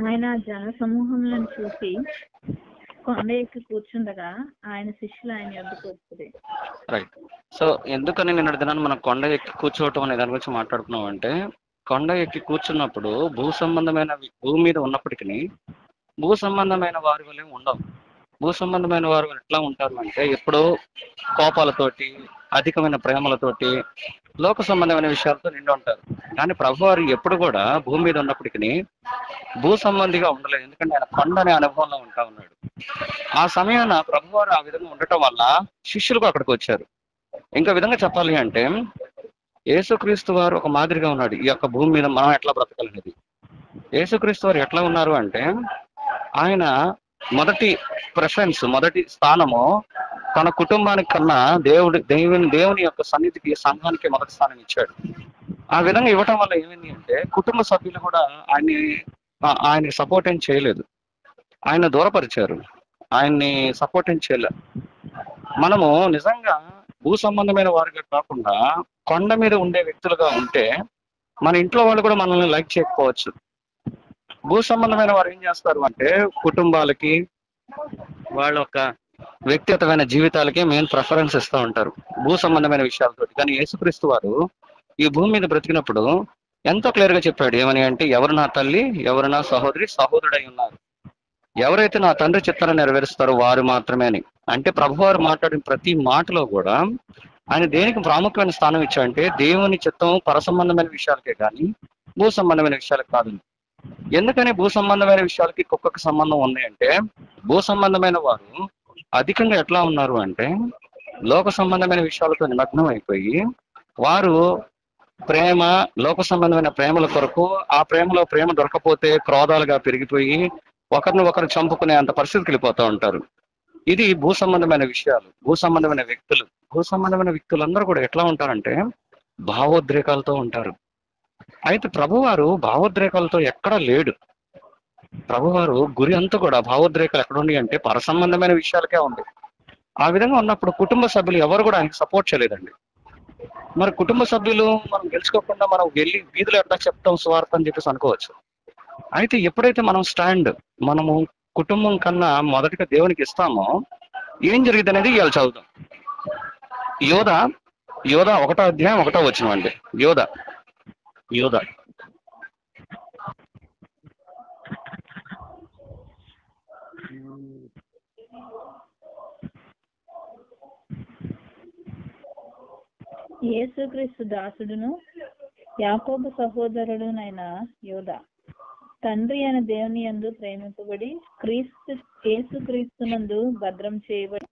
ఆయన జన సమూహములను చూసి కొండ ఎక్కి కూర్చుండగా ఆయన శిష్యులు ఆయన ఎద్దుకు వస్తుంది రైట్ సో ఎందుకని నిన్న దినాన్ని మనం కొండ ఎక్కి కూర్చోవటం అనే దాని గురించి మాట్లాడుకున్నాం అంటే కొండ ఎక్కి కూర్చున్నప్పుడు భూ సంబంధమైన భూమి మీద ఉన్నప్పటికీ భూ సంబంధమైన వారి వల్ల ఉండవు. భూ సంబంధమైన వారు ఎట్లా ఉంటారు అంటే ఎప్పుడూ కోపాలతోటి అధికమైన ప్రేమలతోటి లోక సంబంధమైన విషయాలతో నిండి ఉంటారు. కానీ ప్రభు వారు ఎప్పుడు కూడా భూమి మీద ఉన్నప్పటికీ భూ సంబంధిగా ఉండలేదు. ఎందుకంటే ఆయన కొండ అనే అనుభవంలో ఉంటా ఉన్నాడు. ఆ సమయాన ప్రభువారు ఆ విధంగా ఉండటం వల్ల శిష్యులకు అక్కడికి వచ్చారు. ఇంకా విధంగా చెప్పాలి అంటే యేసుక్రీస్తు వారు ఒక మాదిరిగా ఉన్నాడు. ఈ యొక్క భూమి మీద మనం ఎట్లా బ్రతకాలనేది. యేసుక్రీస్తు వారు ఎట్లా ఉన్నారు అంటే ఆయన మొదటి ప్రిఫరెన్స్ మొదటి స్థానము తన కుటుంబానికి కన్నా దేవుడి దేవుని దేవుని యొక్క సన్నిధికి సంఘానికి మొదటి స్థానం ఇచ్చాడు. ఆ విధంగా ఇవ్వటం వల్ల ఏమైంది అంటే కుటుంబ సభ్యులు కూడా ఆయన్ని ఆయన ఆయనకి సపోర్ట్ ఏం చేయలేదు. ఆయన దూరపరిచారు. ఆయన్ని సపోర్ట్ ఏం చేయలేదు మనము నిజంగా భూ సంబంధమైన వారిగా కాకుండా కొండ మీద ఉండే వ్యక్తులుగా ఉంటే మన ఇంట్లో వాళ్ళు కూడా మనల్ని లైక్ చేయకపోవచ్చు. భూ సంబంధమైన వారు ఏం చేస్తారు అంటే కుటుంబాలకి వాళ్ళ యొక్క వ్యక్తిగతమైన జీవితాలకి మెయిన్ ప్రిఫరెన్స్ ఇస్తూ ఉంటారు. భూ సంబంధమైన విషయాలతో కానీ యేసుక్రీస్తు వారు ఈ భూమి మీద బ్రతికినప్పుడు ఎంతో క్లియర్గా చెప్పాడు. ఏమని అంటే ఎవరు నా తల్లి ఎవరు నా సహోదరి సహోదరుడై ఉన్నారు. ఎవరైతే నా తండ్రి చిత్తాన్ని నెరవేరుస్తారో వారు మాత్రమే అని. అంటే ప్రభువారు మాట్లాడిన ప్రతి మాటలో కూడా ఆయన దేనికి ప్రాముఖ్యమైన స్థానం ఇచ్చాడంటే దేవుని చిత్తం పరసంబంధమైన విషయాలకే కానీ భూ సంబంధమైన విషయాలకు కాదు ఎందుకని భూ సంబంధమైన విషయాలకి కుక్కకు సంబంధం ఉంది అంటే భూ సంబంధమైన వారు అధికంగా ఎట్లా ఉన్నారు అంటే లోక సంబంధమైన విషయాలతో నిమగ్నం అయిపోయి వారు ప్రేమ లోక సంబంధమైన ప్రేమల కొరకు ఆ ప్రేమలో ప్రేమ దొరకపోతే క్రోధాలుగా పెరిగిపోయి ఒకరిని ఒకరు చంపుకునే అంత పరిస్థితికి వెళ్ళిపోతూ ఉంటారు. ఇది భూ సంబంధమైన విషయాలు భూ సంబంధమైన వ్యక్తులు. భూ సంబంధమైన వ్యక్తులందరూ కూడా ఎట్లా ఉంటారంటే భావోద్రేకాలతో ఉంటారు. అయితే ప్రభువారు భావోద్రేకాలతో ఎక్కడా లేడు. ప్రభువారు గురి అంతా కూడా భావోద్రేకాలు ఎక్కడ ఉన్నాయి అంటే పర సంబంధమైన విషయాలకే ఉంది. ఆ విధంగా ఉన్నప్పుడు కుటుంబ సభ్యులు ఎవరు కూడా ఆయనకి సపోర్ట్ చేయలేదండి. మరి కుటుంబ సభ్యులు మనం గెలుచుకోకుండా మనం వెళ్ళి వీధిలో ఎట్లా చెప్తాం స్వార్థ అని చెప్పేసి అనుకోవచ్చు. అయితే ఎప్పుడైతే మనం స్టాండ్ మనము కుటుంబం కన్నా మొదటిగా దేవునికి ఇస్తామో ఏం జరిగింది అనేది ఇవాళ చదువుతాం యోధ యోధ ఒకటో అధ్యాయం ఒకటో వచ్చిన అండి. యోధ యోధ యేసుక్రీస్తు దాసుడును యాకోబు సహోదరుడునైన యోధ తండ్రి అయిన దేవుని యందు ప్రేమింపబడి క్రీస్తు యేసుక్రీస్తునందు భద్రం చేయబడి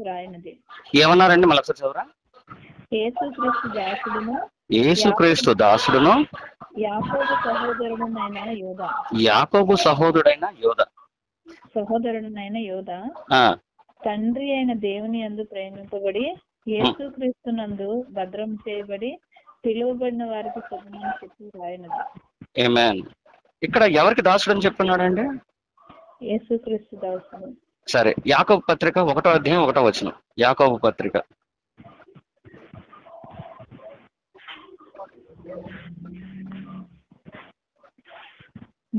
వ్రాయినది. ఏమన్నారండి మళ్ళీ చదవరా? యేసుక్రీస్తు దాసుడును యేసుక్రీస్తు దాసుడును యాకోబు సహోదరుడునైన యోధ యాకోబు సహోదరుడైన యోధ సహోదరుడునైన యోధ ఆ, తండ్రి అయిన దేవుని యందు ప్రేమింపబడి యేసుక్రీస్తునందు భద్రం చేయబడి పిలువబడిన వారికి శుభమని చెప్పి రాయనది. ఆమేన్ ఇక్కడ ఎవరికి దాసుడు అని చెప్తున్నాడండి యేసుక్రీస్తు దాసుడు. సరే యాకోబు పత్రిక ఒకటో అధ్యాయం ఒకటో వచ్చిన యాకోబు పత్రిక.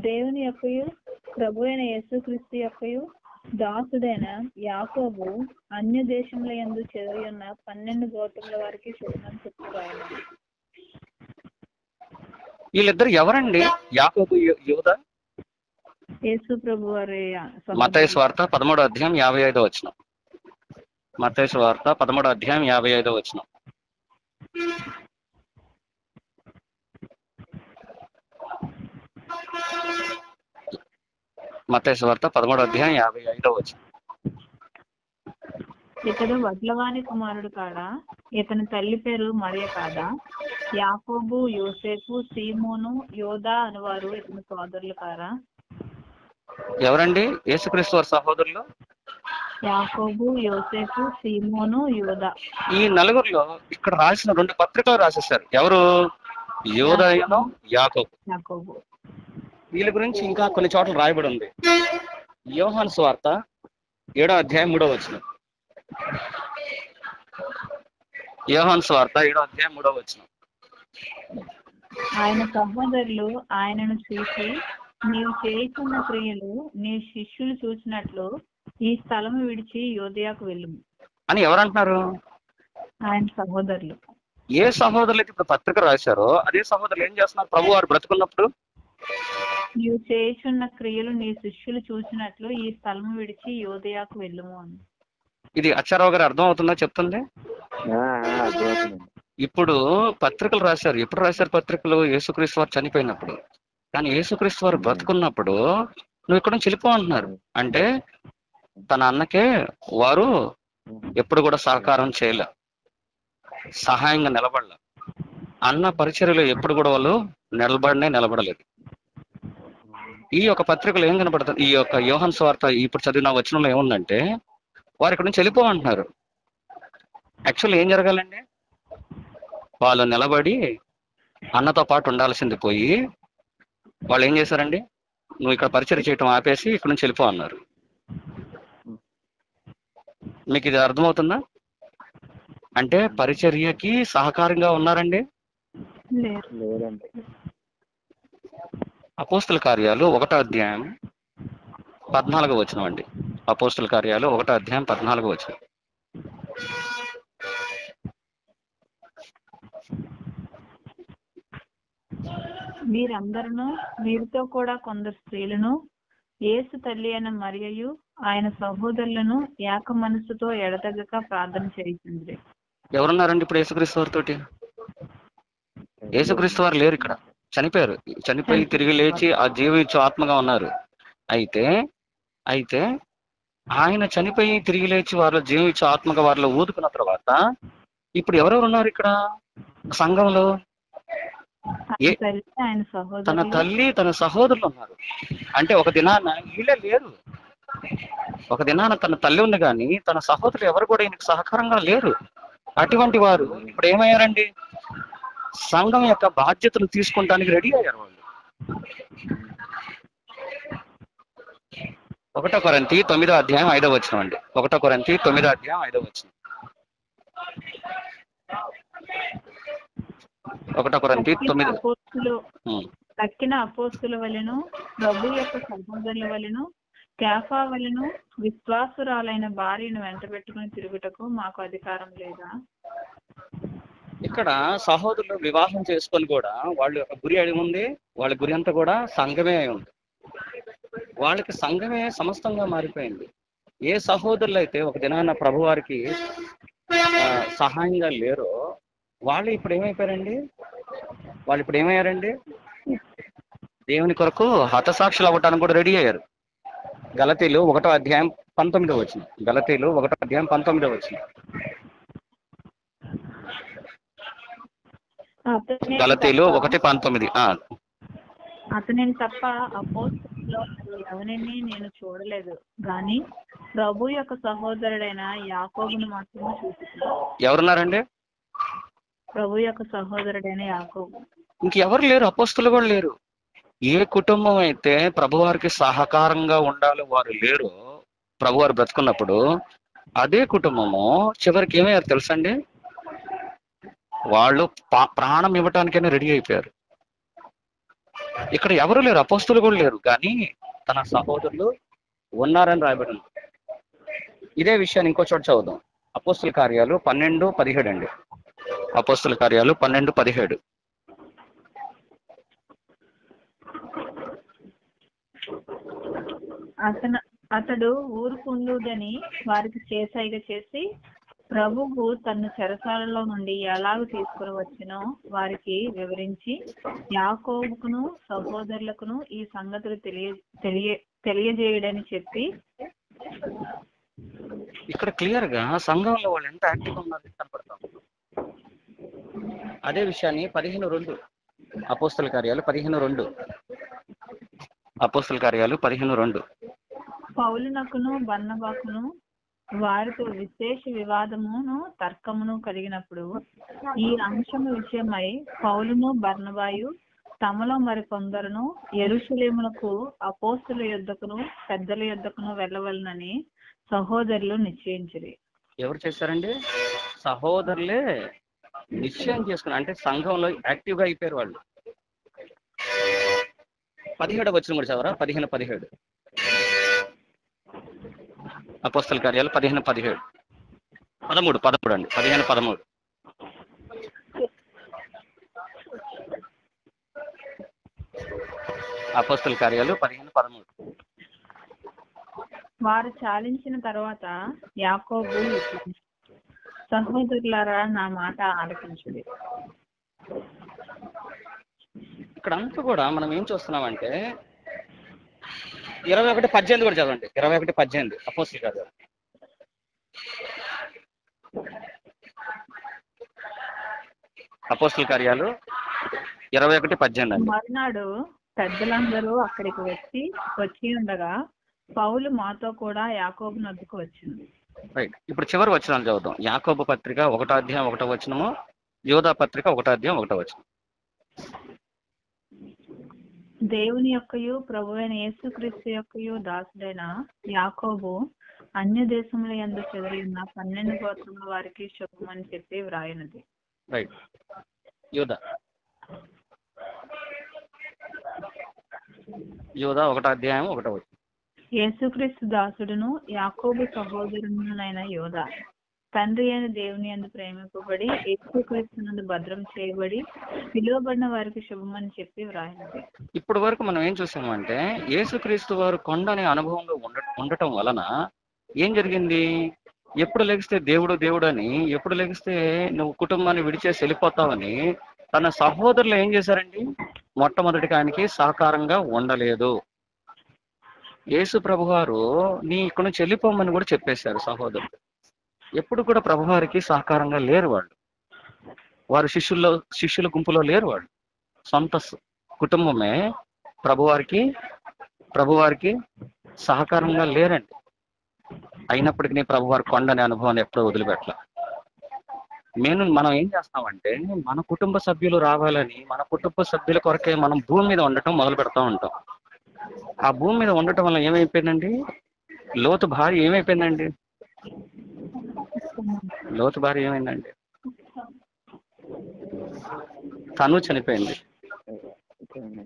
దేవుని యొక్కయు ప్రభు అయిన యేసుక్రీస్తు యొక్కయు దాసుడైన యాకోబు అన్య దేశముల యందు చెదరి ఉన్న పన్నెండు గోత్రముల వారికి చెప్పి రాయనది వీళ్ళిద్దరు ఎవరండి? యాకోబు యో- యోధ యేసు ప్రభు వారి మత్తయి స్వార్త పదమూడో అధ్యాయం యాభై ఐదో వచ్చిన మత్తయి స్వార్త పదమూడో అధ్యాయం యాభై ఐదో వచ్చిన మత్తయి స్వార్త పదమూడో అధ్యాయం యాభై ఐదో వచ్చిన ఇతడు వడ్లవాని కుమారుడు కాడా? ఇతని తల్లి పేరు మరియ కాదా? యాకోబు యోసేపు సీమోను యోధా అనువారు ఇతని సోదరులు కారా? ఎవరండి? యేసుక్రీస్తు వారి సహోదరులు? యాకోబు యోసేపు సీమోను యోధా ఈ నలుగురిలో ఇక్కడ రాసిన రెండు పత్రికలు రాసేసారు ఎవరు? యోదయను యాకోబు. యాకోబు. వీళ్ళ గురించి ఇంకా కొన్ని చోట్ల రాయబడి ఉంది. యోహాన్ స్వార్త ఏడో అధ్యాయం మూడో వచ్చిన యోహాన్ స్వార్త ఏడో అధ్యాయం మూడో వచ్చిన ఆయన సహోదరులు ఆయనను చూసి నీవు చేయుచున్న క్రియలు నీ శిష్యులు చూసినట్లు ఈ స్థలం విడిచి యోదయాకు వెళ్ళుము. అని ఎవరంటున్నారు? ఆయన సహోదరులు. ఏ సహోదరులు అయితే ఇప్పుడు పత్రిక రాశారో అదే సహోదరులు ఏం చేస్తున్నారు? ప్రభు వారు బ్రతుకున్నప్పుడు నీవు చేయుచున్న క్రియలు నీ శిష్యులు చూసినట్లు ఈ స్థలం విడిచి యోదయాకు వెళ్ళుము అని ఇది అచ్చారావు గారు అర్థం అవుతుందా చెప్తుంది ఇప్పుడు పత్రికలు రాశారు. ఎప్పుడు రాశారు పత్రికలు? యేసుక్రీస్తు వారు చనిపోయినప్పుడు. కానీ యేసుక్రీస్తు వారు బ్రతుకున్నప్పుడు నువ్వు ఇక్కడ నుంచి వెళ్ళిపో అంటున్నారు. అంటే తన అన్నకే వారు ఎప్పుడు కూడా సహకారం చేయలే. సహాయంగా నిలబడలే. అన్న పరిచర్యలో ఎప్పుడు కూడా వాళ్ళు నిలబడనే నిలబడలేదు. ఈ యొక్క పత్రికలు ఏం కనపడుతుంది ఈ యొక్క యోహన్ స్వార్థ ఇప్పుడు చదివిన వచనంలో ఏముందంటే వారు ఇక్కడ నుంచి వెళ్ళిపోమంటున్నారు. యాక్చువల్ ఏం జరగాలండి? వాళ్ళు నిలబడి అన్నతో పాటు ఉండాల్సింది పోయి వాళ్ళు ఏం చేశారండి? నువ్వు ఇక్కడ పరిచయం చేయటం ఆపేసి ఇక్కడ నుంచి వెళ్ళిపో అన్నారు. మీకు ఇది అర్థమవుతుందా? అంటే పరిచర్యకి సహకారంగా ఉన్నారండి? లేదండి. అపోస్తుల కార్యాలు ఒకటో అధ్యాయం పద్నాలుగు వచనం అండి. అపోస్తుల కార్యాలు ఒకటో అధ్యాయం పద్నాలుగు వచనం. మీరందరూ మీరుతో కూడా కొందరు స్త్రీలను యేసు తల్లి అయిన మరియయు ఆయన సహోదరులను ఏక మనసుతో ఎడతెగక ప్రార్థన చేయించింది ఎవరున్నారండి ఇప్పుడు యేసుక్రీస్తు వారితోటి? యేసుక్రీస్తు వారు లేరు ఇక్కడ. చనిపోయారు. చనిపోయి తిరిగి లేచి ఆ జీవించు ఆత్మగా ఉన్నారు. అయితే అయితే ఆయన చనిపోయి తిరిగి లేచి వారిలో జీవించు ఆత్మగా వారిలో ఊదుకున్న తర్వాత ఇప్పుడు ఎవరెవరు ఉన్నారు ఇక్కడ? సంఘంలో? తన తల్లి తన సహోదరులు ఉన్నారు. అంటే ఒక దినాన వీళ్ళే లేరు. ఒక దినాన తన తల్లి ఉంది కానీ తన సహోదరులు ఎవరు కూడా ఈయనకు సహకారంగా లేరు. అటువంటి వారు ఇప్పుడు ఏమయ్యారండి? సంఘం యొక్క బాధ్యతలు తీసుకుంటానికి రెడీ అయ్యారు వాళ్ళు. ఒకటో కొరంతి తొమ్మిదో అధ్యాయం ఐదో వచ్చిన అండి. ఒకటో కొరంతి తొమ్మిదో అధ్యాయం ఐదో వచ్చిన ఒకటో కొరంతి తొమ్మిది. తక్కిన అపోస్తుల వలెను ప్రభు యొక్క సహోదరుల వలెను కేఫా వలెను విశ్వాసురాలైన భార్యను వెంట పెట్టుకుని తిరుగుటకు మాకు అధికారం లేదా? ఇక్కడ సహోదరులు వివాహం చేసుకొని కూడా వాళ్ళ యొక్క గురి అడిగి ఉంది వాళ్ళ గురి అంతా కూడా సంఘమే అయి ఉంది. వాళ్ళకి సంఘమే సమస్తంగా మారిపోయింది. ఏ సహోదరులు అయితే ఒక దినాన ప్రభువారికి సహాయంగా లేరో వాళ్ళు ఇప్పుడు ఏమైపోయారండి? వాళ్ళు ఇప్పుడు ఏమయ్యారండి? దేవుని కొరకు హతసాక్షులు అవ్వటానికి కూడా రెడీ అయ్యారు. గలతీలు ఒకటో అధ్యాయం పంతొమ్మిదో వచ్చింది గలతీలు ఒకటో అధ్యాయం పంతొమ్మిదో వచ్చింది గలతీలు ఒకటి పంతొమ్మిది. అతనిని తప్ప అపోస్తుల్లో ఎవరిని నేను చూడలేదు. గాని ప్రభు యొక్క సహోదరుడైన యాకోబును మాత్రమే చూస్తున్నాను ఎవరున్నారండి? ప్రభు యొక్క సహోదరుడైన యాకోబు. ఇంకెవరు లేరు? అపోస్తులు కూడా లేరు. ఏ కుటుంబం అయితే ప్రభువారికి సహకారంగా ఉండాలో వారు లేరు ప్రభువారు బ్రతుకున్నప్పుడు అదే కుటుంబము చివరికి ఏమయ్యారు తెలుసండి? వాళ్ళు పా- ప్రాణం ఇవ్వటానికైనా రెడీ అయిపోయారు. ఇక్కడ ఎవరు లేరు అపోస్తులు కూడా లేరు కానీ తన సహోదరులు ఉన్నారని రాయబడి ఇదే విషయాన్ని ఇంకో చోట చదువుదాం. అపోస్తుల కార్యాలు పన్నెండు పదిహేడు అండి. అపోస్తుల కార్యాలు పన్నెండు పదిహేడు. అతను అతడు ఊరుకుండుదని వారికి చేసాయిగా చేసి ప్రభువు తన చెరసాలలో నుండి ఎలాగ తీసుకుని వచ్చినో వారికి వివరించి యాకోబుకును సహోదరులకును ఈ సంగతులు తెలియ తెలియ తెలియజేయడని చెప్పి ఇక్కడ క్లియర్గా సంఘంలో వాళ్ళు ఎంత యాక్టివ్ ఉన్నారు కనపడతాం. అదే విషయాన్ని పదిహేను రెండు అపోస్తల కార్యాలు పదిహేను రెండు. అపోస్తల కార్యాలు పదిహేను రెండు. పౌలునకును బన్నబాకును వారితో విశేష వివాదమును తర్కమును కలిగినప్పుడు ఈ అంశము విషయమై పౌలును బర్ణబాయు తమలో మరి కొందరును ఎరుషులేములకు అపోస్తుల యుద్ధకును పెద్దల యుద్ధకును వెళ్ళవలనని సహోదరులు నిశ్చయించిరి. ఎవరు చేశారండి? సహోదరులే నిశ్చయం చేసుకున్నారు అంటే సంఘంలో యాక్టివ్గా అయిపోయారు వాళ్ళు. పదిహేడు వచ్చిన కూడా చదవరా? పదిహేను పదిహేడు. అపోస్తల కార్యాలు పదిహేను పదిహేడు. పదమూడు పదమూడు అండి. పదిహేను పదమూడు. అపోస్తల కార్యాలు పదిహేను పదమూడు. వారు చాలించిన తర్వాత యాకోబు సహోదరులారా నా మాట ఆలకించుడి. ఇక్కడ అంతా కూడా మనం ఏం చూస్తున్నామంటే ఇరవై ఒకటి పద్దెనిమిది కూడా చదవండి. ఇరవై ఒకటి పద్దెనిమిది. అపోస్తల కార్యాలు అపోస్తల కార్యాలు ఇరవై ఒకటి పద్దెనిమిది మరునాడు పెద్దలందరూ అక్కడికి వచ్చి వచ్చి ఉండగా పౌలు మాతో కూడా యాకోబు నద్దుకు వచ్చింది. రైట్. ఇప్పుడు చివరి వచనాలు చదువుదాం. యాకోబు పత్రిక ఒకటో అధ్యాయం ఒకటో వచనము యోధా పత్రిక ఒకటో అధ్యాయం ఒకటో వచనం. దేవుని యొక్కయు ప్రభు అయిన యేసుక్రీస్తు యొక్కయు దాసుడైన యాకోబు అన్య దేశముల యందు చెదరి ఉన్న పన్నెండు గోత్రముల వారికి శుభమని చెప్పి వ్రాయినది. రైట్ యోధా యోధా ఒకటో అధ్యాయం ఒకటో వచనం. యేసుక్రీస్తు దాసుడును యాకోబు సహోదరునైన యోధ తండ్రి అయిన దేవుని అందు ప్రేమింపబడి ఎక్కువ భద్రం చేయబడి పిలువబడిన వారికి శుభమని చెప్పి వ్రాయినది ఇప్పటి వరకు మనం ఏం చూసామంటే యేసుక్రీస్తు వారు కొండ అనే అనుభవంలో ఉండటం వలన ఏం జరిగింది? ఎప్పుడు లెగిస్తే దేవుడు దేవుడు అని ఎప్పుడు లెగిస్తే నువ్వు కుటుంబాన్ని విడిచేసి వెళ్ళిపోతావని తన సహోదరులు ఏం చేశారండి? మొట్టమొదటి ఆయనకి సహకారంగా ఉండలేదు. యేసు ప్రభు గారు నీ ఇక్కడ నుంచి వెళ్ళిపోమని కూడా చెప్పేశారు సహోదరుడు. ఎప్పుడు కూడా ప్రభువారికి సహకారంగా లేరు వాళ్ళు. వారు శిష్యుల్లో శిష్యుల గుంపులో లేరు వాళ్ళు. సొంత కుటుంబమే ప్రభువారికి ప్రభువారికి సహకారంగా లేరండి. అయినప్పటికీ ప్రభువారి కొండని అనుభవాన్ని ఎప్పుడూ వదిలిపెట్టల. నేను మనం ఏం చేస్తామంటే మన కుటుంబ సభ్యులు రావాలని మన కుటుంబ సభ్యుల కొరకే మనం భూమి మీద ఉండటం మొదలు పెడతా ఉంటాం. ఆ భూమి మీద ఉండటం వల్ల ఏమైపోయిందండి? లోతు భార్య ఏమైపోయిందండి? లోతు భార్య ఏమైందండి? తను చనిపోయింది.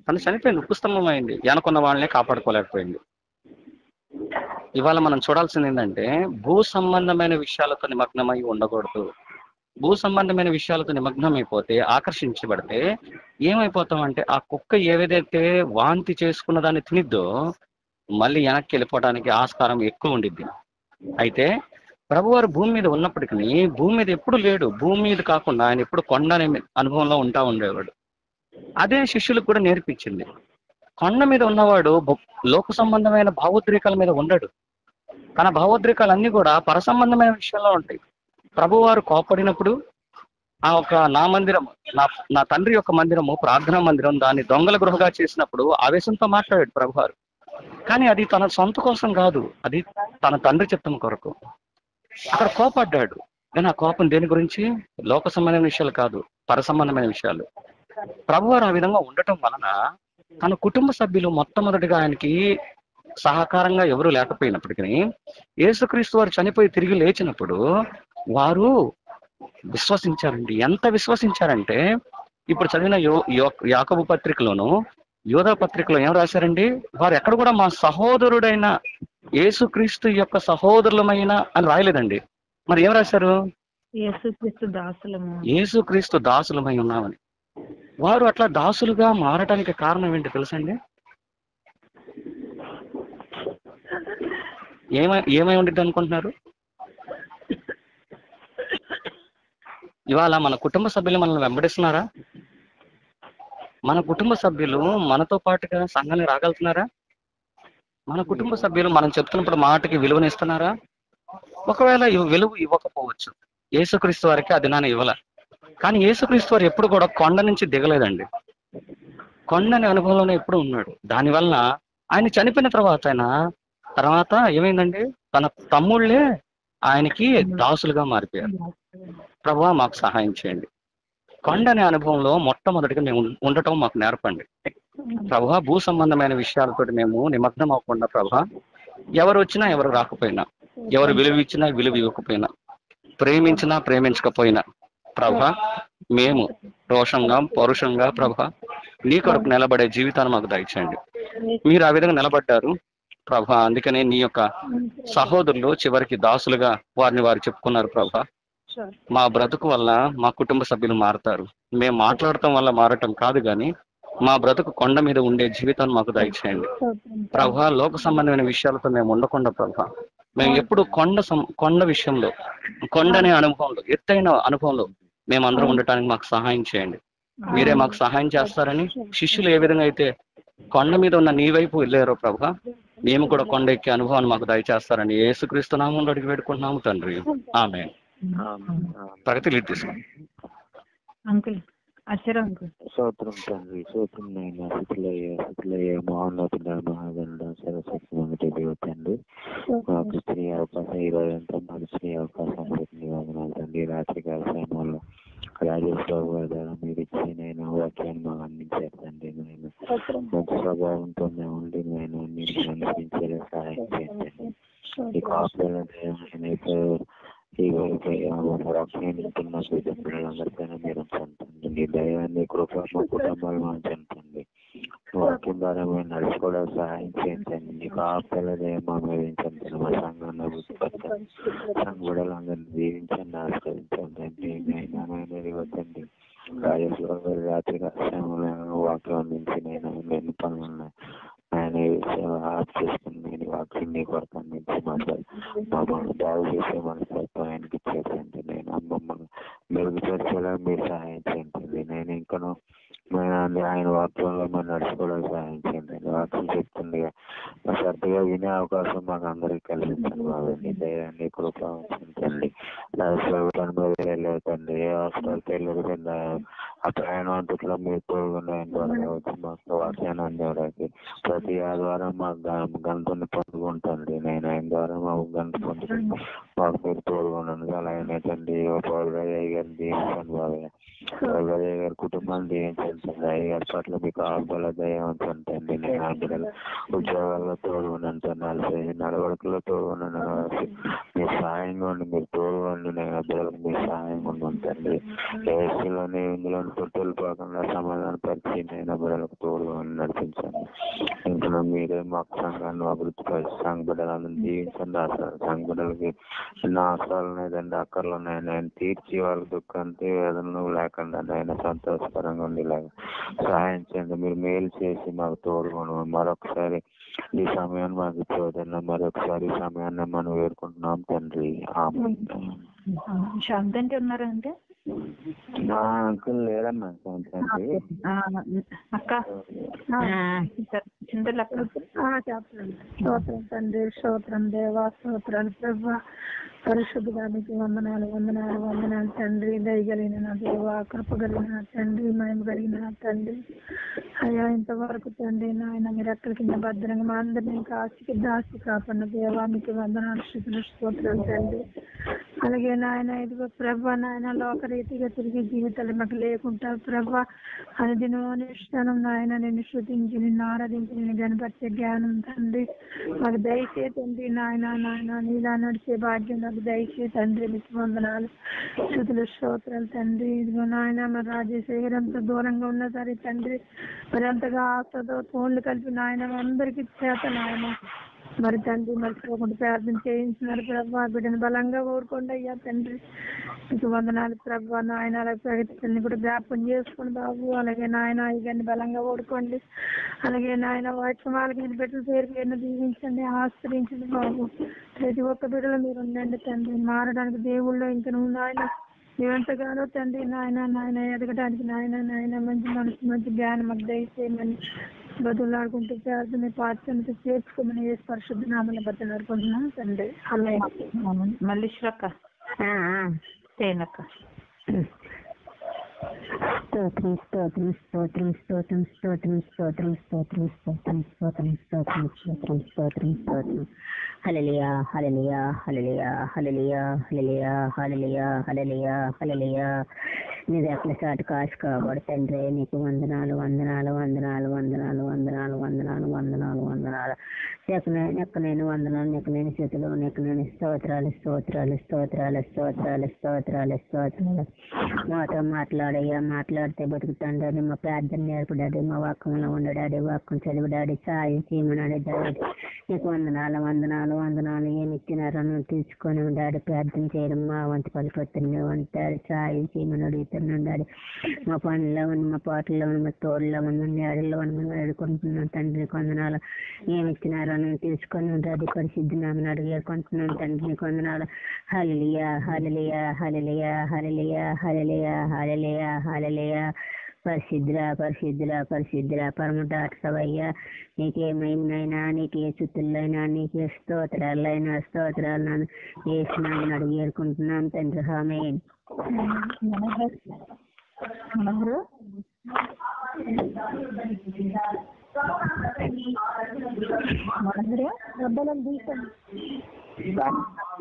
తను చనిపోయింది ఉప్పుస్తంభం అయింది వెనకున్న వాళ్ళని కాపాడుకోలేకపోయింది. ఇవాళ మనం చూడాల్సింది ఏంటంటే భూ సంబంధమైన విషయాలతో నిమగ్నమై ఉండకూడదు. భూ సంబంధమైన విషయాలతో నిమగ్నం అయిపోతే ఆకర్షించబడితే ఏమైపోతామంటే ఆ కుక్క ఏదైతే వాంతి చేసుకున్న దాన్ని తినిద్దో మళ్ళీ వెనక్కి వెళ్ళిపోవడానికి ఆస్కారం ఎక్కువ ఉండిద్ది. అయితే ప్రభువారు భూమి మీద ఉన్నప్పటికీ భూమి మీద ఎప్పుడు లేడు. భూమి మీద కాకుండా ఆయన ఎప్పుడు కొండ అనే అనుభవంలో ఉంటా ఉండేవాడు. అదే శిష్యులకు కూడా నేర్పించింది. కొండ మీద ఉన్నవాడు లోక సంబంధమైన భావోద్రేకాల మీద ఉండడు. తన భావోద్రేకాలన్నీ కూడా పర సంబంధమైన ఉంటాయి. ప్రభువారు కోపడినప్పుడు ఆ ఒక నా మందిరం నా నా తండ్రి యొక్క మందిరము ప్రార్థనా మందిరం దాన్ని దొంగల గృహగా చేసినప్పుడు ఆవేశంతో మాట్లాడాడు ప్రభువారు. కానీ అది తన సొంత కోసం కాదు. అది తన తండ్రి చిత్తం కొరకు. అక్కడ కోపడ్డాడు. కానీ ఆ కోపం దేని గురించి? లోక సంబంధమైన విషయాలు కాదు పర సంబంధమైన విషయాలు. ప్రభువారు ఆ విధంగా ఉండటం వలన తన కుటుంబ సభ్యులు మొట్టమొదటిగా ఆయనకి సహకారంగా ఎవరు లేకపోయినప్పటికీ యేసుక్రీస్తు వారు చనిపోయి తిరిగి లేచినప్పుడు వారు విశ్వసించారండి. ఎంత విశ్వసించారంటే ఇప్పుడు చదివిన యో యో- యాకబు పత్రికలోను యోధ పత్రికలో ఏం రాశారండి? వారు ఎక్కడ కూడా మా సహోదరుడైన యేసుక్రీస్తు యొక్క సహోదరులమైన అని రాయలేదండి. మరి ఏం రాశారు? యేసుక్రీస్తు దాసులము. యేసుక్రీస్తు దాసులమై ఉన్నామని. వారు అట్లా దాసులుగా మారటానికి కారణం ఏంటి తెలుసండి? ఏమై ఏమై ఉండిద్ది అనుకుంటున్నారు? ఇవాళ మన కుటుంబ సభ్యులు మనల్ని వెంబడిస్తున్నారా? మన కుటుంబ సభ్యులు మనతో పాటుగా సంఘానికి రాగలుగుతున్నారా? మన కుటుంబ సభ్యులు మనం చెప్తున్నప్పుడు మాటకి విలువనిస్తున్నారా ఒకవేళ విలువ ఇవ్వకపోవచ్చు. యేసుక్రీస్తు వారికి అది నాన్న ఇవ్వల. కానీ యేసుక్రీస్తు వారు ఎప్పుడు కూడా కొండ నుంచి దిగలేదండి. కొండని అనుభవంలోనే ఎప్పుడు ఉన్నాడు. దానివల్ల ఆయన చనిపోయిన తర్వాత ఆయన తర్వాత ఏమైందండి? తన తమ్ముళ్ళే ఆయనకి దాసులుగా మారిపోయారు. ప్రభా మాకు సహాయం చేయండి. కొండ అనే అనుభవంలో మొట్టమొదటిగా మేము ఉండటం మాకు నేర్పండి. ప్రభా భూ సంబంధమైన విషయాలతో మేము నిమగ్నం అవ్వకుండా ప్రభా ఎవరు వచ్చినా ఎవరు రాకపోయినా ఎవరు విలువ ఇచ్చినా విలువ ఇవ్వకపోయినా ప్రేమించినా ప్రేమించకపోయినా ప్రభా మేము రోషంగా పౌరుషంగా ప్రభా నీ కొరకు నిలబడే జీవితాన్ని మాకు దయచేయండి. మీరు ఆ విధంగా నిలబడ్డారు ప్రభా అందుకనే నీ యొక్క సహోదరులు చివరికి దాసులుగా వారిని వారు చెప్పుకున్నారు ప్రభా. మా బ్రతుకు వల్ల మా కుటుంబ సభ్యులు మారతారు. మేము మాట్లాడటం వల్ల మారటం కాదు కానీ మా బ్రతుకు కొండ మీద ఉండే జీవితాన్ని మాకు దయచేయండి. ప్రభా లోక సంబంధమైన విషయాలతో మేము ఉండకుండా ప్రభా. మేము ఎప్పుడు కొండ కొండ విషయంలో కొండ అనే అనుభవంలో ఎత్తైన అనుభవంలో మేమందరం ఉండటానికి మాకు సహాయం చేయండి. మీరే మాకు సహాయం చేస్తారని శిష్యులు ఏ విధంగా అయితే కొండ మీద ఉన్న నీ వైపు వెళ్ళారో ప్రభా మేము కూడా కొండ ఎక్కే అనుభవాన్ని మాకు దయచేస్తారని యేసుక్రీస్తు నామంలో అడిగి పెట్టుకుంటున్నాము తండ్రి. ఆమె. ప్రగతి లీడ్ తీసుకోండి అంకుల్. స్తోత్రం తండ్రి స్తోత్రం నైనా స్థితులయ్యే స్థితులయ్యే మహోన్నతుడ మహాగండ సరస్వతి మొదటి దేవ తండ్రి మాకు స్త్రీ అవకాశం ఈ రోజు అంతా మాకు స్త్రీ అవకాశం పెట్టిన వందనాలు తండ్రి రాత్రి కాల సమయంలో రాజేష్ బాబు గారి మీరు ఇచ్చి నేను వాక్యాన్ని మాకు అందించారు తండ్రి నేను మంచి స్వభావంతో ఉండి నేను మీరు అనుసరించేలా సహాయం చేయండి ఈ కాపులను వాక్యం పిల్లలందరిపైన మీరు మీ దయాన్ని కృప మా కుటుంబాలు మనం వాక్యం ద్వారా మేము నడుచుకోవడానికి సహాయం చేయించండి మీ కాపుల మా మీద ఉంచండి మా సంఘాన్ని అభివృద్ధిపరచండి సంఘుడలందరినీ దీవించండి ఆస్కరించండి వద్దండి రాజేశ్వర గారి రాత్రి వాక్యం అందించి నేను ఎన్ని పనులు ఉన్నాయి ఆయన ఆఫ్ చేసుకుని నేను వాక్యం నీ కొరకు అందించి మాట్లాడు మమ్మల్ని బాగు చేసే మనసు ఆయనకి ఇచ్చేసండి నేను మమ్మల్ని మెరుగుపరిచేలా మీరు సహాయం చేయండి. నేను ఇంకను ఆయన వాక్యంలో మనం నడుచుకోవడానికి సహాయం చేయండి. వాక్యం చెప్తుంది శ్రద్ధగా వినే అవకాశం మాకు అందరికి కలిగించండి బాబు. నీ దయాన్ని కృప ఉంచండి. పని మీద వెళ్ళకండి ఏ హాస్పిటల్కి వెళ్ళకండి అక్కడ ప్రయాణం అంతట్లో మీరు తోడుగున్నాయని ప్రతి ఆదివారం మా గంటని పొందుకుంటుంది నేను ఆయన ద్వారా మా గంట పొందుకుంటాను. మాకు మీరు తోడుకున్నాను అలాగే తండ్రి పౌరయ్య గారిని దీవించండి బాబాయ్. పౌరయ్య గారి కుటుంబాన్ని దీవించండి. అయ్య గారి పట్ల మీకు ఆపల దయ నేను ఆ ఉద్యోగాల్లో తోడుకున్నాను తండ్రి. నడవడికలో తోడుకున్నాను మీ సాయంగా ఉండి మీరు తోడుకోండి నేను ఆ మీ సాయంగా ఉండి ఉంటుంది ఏసీలోని ఇందులో తొట్టులు పోకుండా సమాధానం పరిచి నేను ఆ బిడ్డలకు తోడుకొని నడిపించండి. ఇంకా మీరే మాకు సంఘాన్ని అభివృద్ధి పరిచి సంఘ బిడ్డలను దీవించండి. ఆ సంఘ బిడ్డలకి ఎన్నో ఆశలు ఉన్నాయండి అక్కర్లు ఉన్నాయి. నేను తీర్చి వాళ్ళ దుఃఖానికి వేదనలు లేకుండా ఆయన సంతోషకరంగా ఉండేలాగా సహాయం చేయండి. మీరు మేలు చేసి మాకు తోడుకోను మరొకసారి ఈ సమయాన్ని మాకు చూడండి మరొకసారి సమయాన్ని మనం వేడుకుంటున్నాం తండ్రి. శాంతి అంటే ఉన్నారా అంటే అంకుల్ తండ్రి ఆ, అక్క. స్తోత్రం తండ్రి స్తోత్రం దేవా స్తోత్రాలు ప్రభా. పరిశుద్ధుగా మీకు వందనాలు వందనాలు వందనాలు తండ్రి. దయగలిగిన నా దేవా కృప కలిగిన నా తండ్రి మయం కలిగిన నా తండ్రి. అయ్యా ఇంతవరకు తండ్రి నాయన మీరు ఎక్కడి కింద భద్రంగా మా అందరినీ కాశీకి దాసి కాపాడిన దేవా మీకు వందనాలు స్థితులు స్తోత్రాలు తండ్రి. అలాగే నాయన ఇదిగో ప్రభా నాయన లోకరీతిగా తిరిగి జీవితాలు మాకు లేకుండా ప్రభా అనుదినం అనుష్ఠానం నాయన నేను శృతించి నిన్ను ఆరాధించి నిన్ను గణపరిచే జ్ఞానం తండ్రి. మాకు దయచే తండ్రి నాయన నాయన నీలా నడిచే భాగ్యం నాకు దయచే తండ్రి. మీకు వందనాలు. శృతులు స్తోత్రాలు తండ్రి. ఇదిగో నాయన మరి రాజశేఖర్ అంత దూరంగా ఉన్న సరే తండ్రి. మరి అంతగా ఆశతో ఫోన్లు కలిపి నాయన అందరికి చేత నాయన. మరి తండ్రి మర్చిపోకుండా ప్రార్థన చేయించినారు ప్రభా. బిడ్డను బలంగా కోరుకోండి అయ్యా తండ్రి. మీకు వందనాలు ప్రభా. నాయన అలాగే ప్రగతిని కూడా జ్ఞాపకం చేసుకోండి బాబు. అలాగే నాయన ఇవన్నీ బలంగా ఓడుకోండి అలాగే నాయన వాక్యమాలకి మీరు బిడ్డల పేరు పేరును దీవించండి ఆశ్రయించండి బాబు. ప్రతి ఒక్క బిడ్డలో మీరు ఉండండి తండ్రి. మారడానికి దేవుళ్ళు ఇంకా నువ్వు నాయన నువ్వెంతగానో తండ్రి నాయన నాయన ఎదగడానికి నాయన నాయన మంచి మనసు మంచి జ్ఞానం మాకు దయచేయమని బదులాడుకుంటూ ప్రార్థన పాత్రను చేర్చుకోమని ఏ పరిశుద్ధ నామని బద్దలాడుకుంటున్నాం తండ్రి. మల్లీశ్వర అక్క. చేయనక్క స్తోత్రం స్తోత్రం స్తోత్రం స్తోత్రం స్తోత్రం స్తోత్రం స్తోత్రం స్తోత్రం స్తోత్రం స్తోత్రం స్తోత్రం స్తోత్రం స్తోత్రం హలలియా హలలియా హలలియా హలలియా హలలియా హలలియా హలలియా హలలియా నీ రెక్కల చాటు కాసు కాబడి తండ్రి నీకు వందనాలు వందనాలు వందనాలు వందనాలు వందనాలు వందనాలు వందనాలు వందనాలు నెక్కనే- నెక్కనేని వందనాలు నెక్కనేని స్థితిలో నెక్కనేని స్తోత్రాలు స్తోత్రాలు స్తోత్రాలు స్తోత్రాలు స్తోత్రాలు స్తోత్రాలు మాతో మాట్లా మాట్లాడయ్యా మాట్లాడితే బతుకుతాండాడి మా ప్రార్థన నేర్పడాడి మా వాక్యంలో ఉండడాడి వాక్యం చదివడాడి సాయం చేయమన్నాడు డాడీ. నీకు వందనాలు వందనాలు వందనాలు. ఏమి ఇచ్చినారో నువ్వు తీసుకొని ఉండాడు. ప్రార్థన చేయడం మా వంతు పలికొత్తుని ఉంటాడు. సాయం చేయమని అడుగుతున్నాడు. మా పనుల్లో ఉన్న మా పాటల్లో ఉన్న మా తోడులో ఉన్న నేడల్లో ఉన్న మేము తండ్రి. కొందనాలు ఏమి ఇచ్చినారో నువ్వు తీసుకొని ఉండాడు. పరిశుద్ధి నామని అడిగేసుకుంటున్నాం తండ్రి. కొందనాలు హలలియా హలలియా హలలియా హలలియా హలలియా హలలియా హలలియా పరిశుద్ధుల పరిశుద్ధుల పరిశుద్ధుల పరమటాటసవయ్యా నీకే మహిమనైనా నీకే చుత్తులైనా నీకే స్తోత్రాలైనా స్తోత్రాలు వేసినామని అడిగి ఏరుకుంటున్నాం తండ్రి. హామే మనోహర్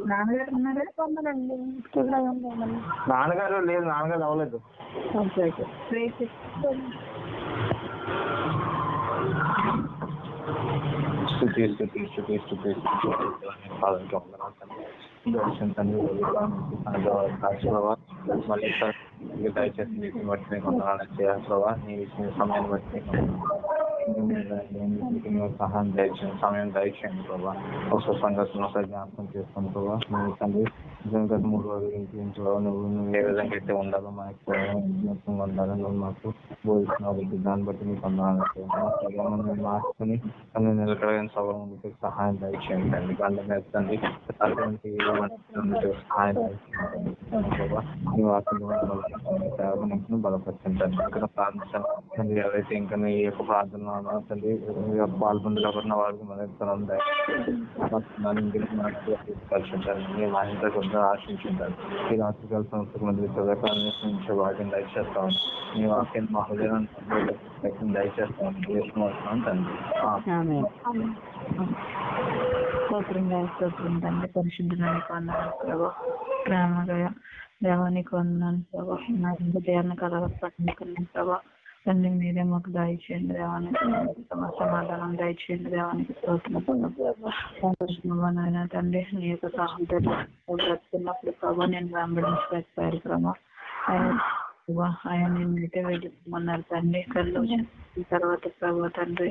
నాన్నగారు ఉన్నారా నాన్నగారు లేదు నాన్నగారు అవ్వలేదు మళ్ళీ దయచేసి మీకు బట్టి వందనాలు చేయాలి ప్రభావ నీ ఇచ్చిన సమయాన్ని బట్టి నీకు సహాయం దయచేయండి సమయం దయచేయండి ప్రభావ ఒక సంఘటన ఒకసారి జ్ఞాపకం చేస్తాను ప్రభావ నువ్వు తండ్రి గత మూడు రోజులు నుంచి ప్రభావ నువ్వు నువ్వు ఏ విధంగా అయితే ఉండాలో మాకు జ్ఞాపకంగా ఉండాలో నువ్వు మాకు బోధిస్తున్నావు దాన్ని బట్టి మీకు వందనాలు మార్చుకుని తను నిలకడైన సభలో మీకు సహాయం దయచేయండి తండ్రి గండ మీద తండ్రి అటువంటి సహాయం దయచేయండి ప్రభావ. నీ వాక్యం బలపరచండి తండ్రి ఇంకా ప్రార్థించాను తండ్రి ఎవరైతే ఇంకా ఈ యొక్క ప్రార్థన తండ్రి ఈ యొక్క పాల్పొందలేకున్న వారికి మరింత తీసుకొచ్చుంటారు మీ మరింత కొంత ఆశించుంటారు ఈ రాత్రికాల సంస్థకు మధ్య చదవకాలని నుంచి వాటిని దయచేస్తాం మీ వాక్యాన్ని మా హృదయాన్ని దయచేస్తాం చేసుకుంటున్నాం తండ్రి ఆమె స్తోత్రంగా స్తోత్రం తండ్రి పరిశుద్ధులని కొందనాలు ప్రభా ప్రేమగా దేవానికి వందనాలు ప్రభా నా హృదయాన్ని కలగపట్టిన ప్రభా తండ్రి మీరే మాకు దయచేయండి. దేవానికి సమాధానం దయచేయండి. దేవానికి స్తోత్రం. తండ్రి నీ యొక్క సహోదరులు బ్రతుకున్నప్పుడు ప్రభా నేను వెంబడించలేకపోయారు ప్రభా ఆయన ఆయన నిన్నైతే వెళ్ళిపోమన్నారు తండ్రి. కళ్ళు తర్వాత ప్రభా తండ్రి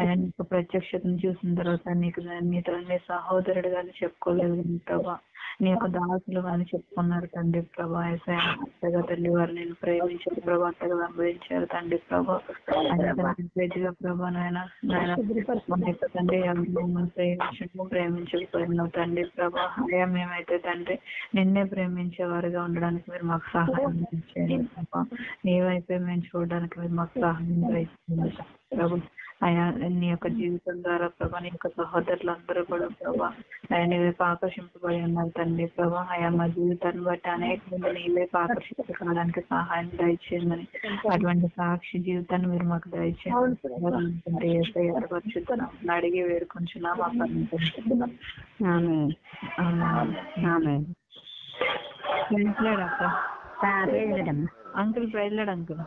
ఆయన నీకు ప్రత్యక్షతను చూసిన తర్వాత నీకు మీ తండ్రి సహోదరుడు కానీ చెప్పుకోలేదు ప్రభా. నీ యొక్క దాసులు అని చెప్పుకున్నారు తండ్రి ప్రభా. ఏసయ్య. అత్తగా తల్లి వారు నేను ప్రేమించారు ప్రభా. అత్తగా వెంబడించారు తండ్రి ప్రభా. ఆయన ప్రభా నాయన తండ్రి ప్రేమించడం ప్రేమించకపోయినావు తండ్రి ప్రభా. అయ్యా మేమైతే తండ్రి నిన్నే ప్రేమించేవారుగా ఉండడానికి మీరు మాకు సహాయం చేయండి ప్రభా. నీవైతే మేము చూడడానికి మీరు మాకు సహాయం చేయండి ప్రభు. అయా నీ యొక్క జీవితం ద్వారా ప్రభా నీ యొక్క సహోదరులందరూ కూడా ప్రభా ఆయన నీ వైపు ఆకర్షింపబడి ఉన్నారు తండ్రి ప్రభా. అయా మా జీవితాన్ని బట్టి అనేక మంది నీ వైపు ఆకర్షించుకోవడానికి సహాయం దయచేయమని అటువంటి సాక్షి జీవితాన్ని మీరు మాకు దయచేయండి పరిశుద్ధం అడిగి వేడుకుంటున్నాం మా పని అంకుల్ ప్రైజ్లాడ్ అంకుల్.